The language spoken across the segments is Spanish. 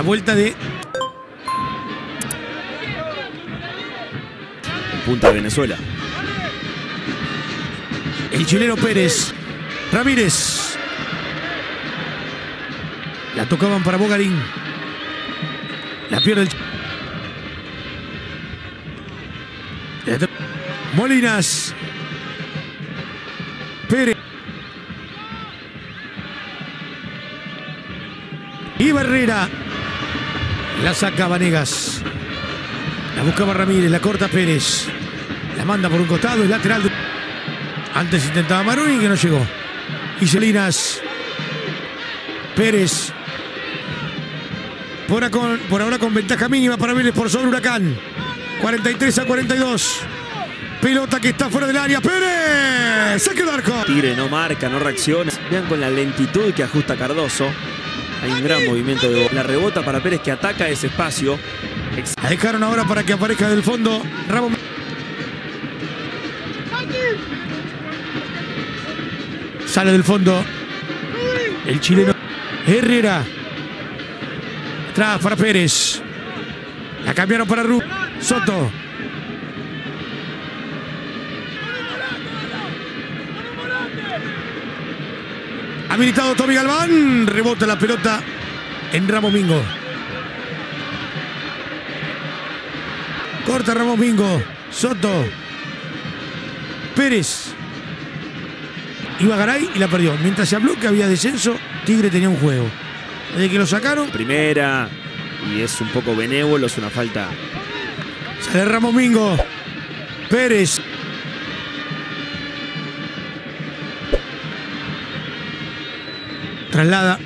La vuelta de Punta de Venezuela. el chileno Pérez. Ramírez. La tocaban para Bogarín. La pierde el. Molinas. Pérez. Y Barrera. La saca Vanegas. La buscaba Ramírez, la corta Pérez. La manda por un costado, el lateral. Antes intentaba Maroni que no llegó. Y Salinas. Pérez. Por, ahora con- por ahora con ventaja mínima para Vélez por sobre Huracán. 43 a 42. Pelota que está fuera del área. Pérez. Saque de arco. Tigre no marca, no reacciona. Vean con la lentitud que ajusta Cardoso. Hay un gran movimiento de la rebota para Pérez que ataca ese espacio. La dejaron ahora para que aparezca del fondo Ramón. Sale del fondo el chileno Herrera. Atrás para Pérez. La cambiaron para Ru. Soto. Habilitado Tommy Galván. Rebota la pelota en Ramos Mingo. Corta Ramos Mingo. Soto. Pérez. Iba Garay y la perdió. Mientras se habló que había descenso, Tigre tenía un juego. Desde que lo sacaron, Primera. Y es un poco benévolo, es una falta. sale Ramos Mingo. Pérez. Traslada.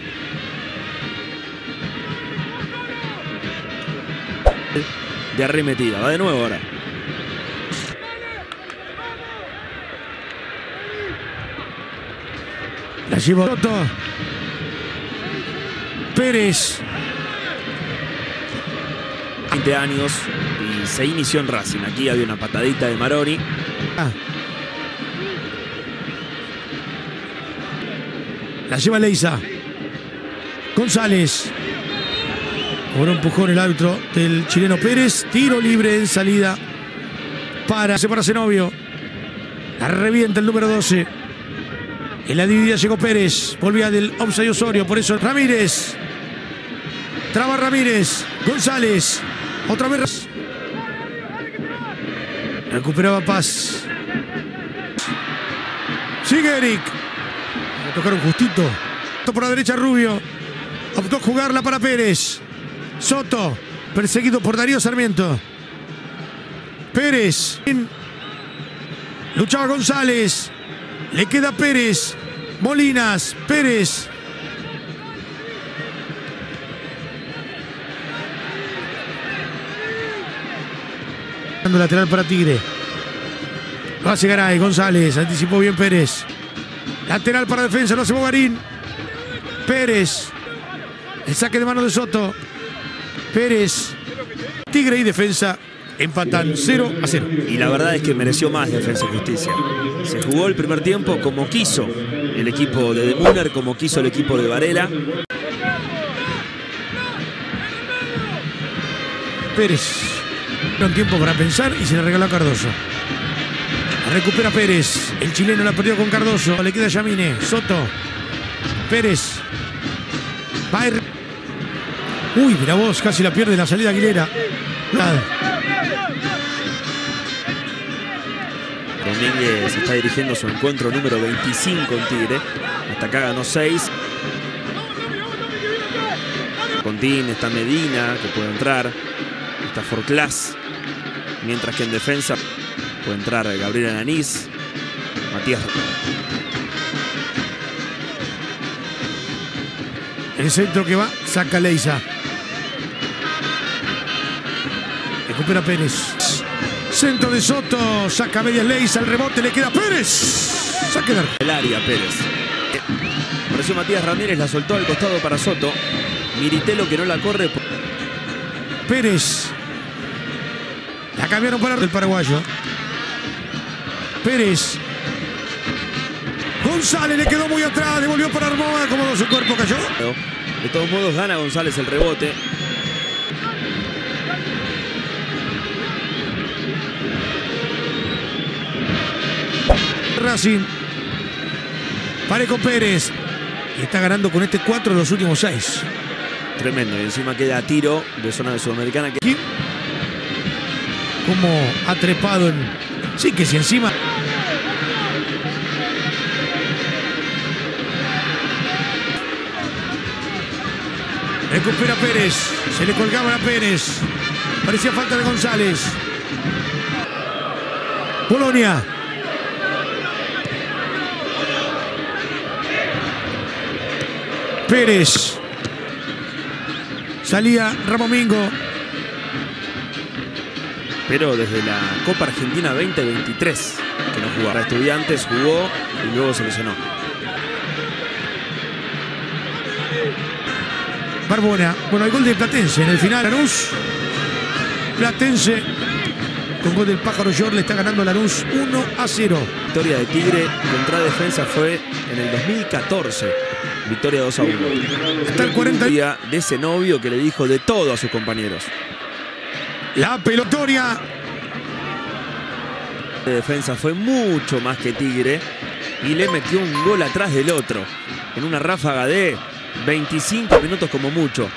de arremetida. Va de nuevo ahora. La llevó Soto. Pérez. 20 años y se inició en Racing. Aquí había una patadita de Maroni. Ah. La lleva Leiza. González. Por un empujón el árbitro del chileno Pérez. Tiro libre en salida. Para, para Zenobio. La revienta el número 12. En la dividida llegó Pérez. Volvía del offside Osorio. Por eso Ramírez. Traba Ramírez. González. Otra vez. Recuperaba Paz. Sigue Eric. Tocaron justito. Por la derecha Rubio. Optó jugarla para Pérez. Soto. Perseguido por Darío Sarmiento. Pérez. Luchaba González. Le queda Pérez. Molinas. Pérez. Lateral para Tigre. Lo hace Garay, González, anticipó bien Pérez. Lateral para defensa, lo hace Bogarín. Pérez. El saque de mano de Soto. Pérez. Tigre y defensa empatan 0 a 0. Y la verdad es que mereció más Defensa y Justicia. Se jugó el primer tiempo como quiso el equipo de De Muller, como quiso el equipo de Varela. Pérez. Un tiempo para pensar y se le regaló a Cardoso. Recupera Pérez. El chileno la perdió con Cardoso. Le queda Yamine. Soto. Pérez. Va ir- Uy, mira vos, casi la pierde la salida Aguilera. Nada. Domínguez está dirigiendo su encuentro número 25 en Tigre. Hasta acá ganó 6. Contín, está Medina, que puede entrar. Está Forclás. Mientras que en defensa puede entrar Gabriel Ananís. Matías El centro que va, saca Leiza. Recupera Pérez. Centro de Soto, saca medias Leiza, el rebote le queda a Pérez. Saque arco. el área Pérez. Eh, Apareció Matías Ramírez, la soltó al costado para Soto. Miritelo que no la corre. Pérez. La cambiaron para el paraguayo. Pérez. González le quedó muy atrás, devolvió para Armoa, como su cuerpo cayó. De todos modos gana González el rebote. Racing. Pareco Pérez. Y está ganando con este 4 en los últimos 6. Tremendo. Y encima queda tiro de zona de sudamericana. Que... Como ha trepado en... Sí, que si encima... Recupera Pérez. Se le colgaba a Pérez. Parecía falta de González. Polonia. Pérez. Salía Ramomingo. Pero desde la Copa Argentina 2023 que no jugaba. Para estudiantes jugó y luego se lesionó. Barbona. Bueno, hay gol de Platense en el final. Lanús. Platense. Con gol del pájaro Yor le está ganando a Lanús 1 a 0. Victoria de Tigre contra Defensa fue en el 2014. Victoria 2 a 1. Hasta el 40. Día de ese novio que le dijo de todo a sus compañeros. La pelotoria. De defensa fue mucho más que Tigre y le metió un gol atrás del otro en una ráfaga de 25 minutos como mucho.